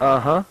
Uh-huh.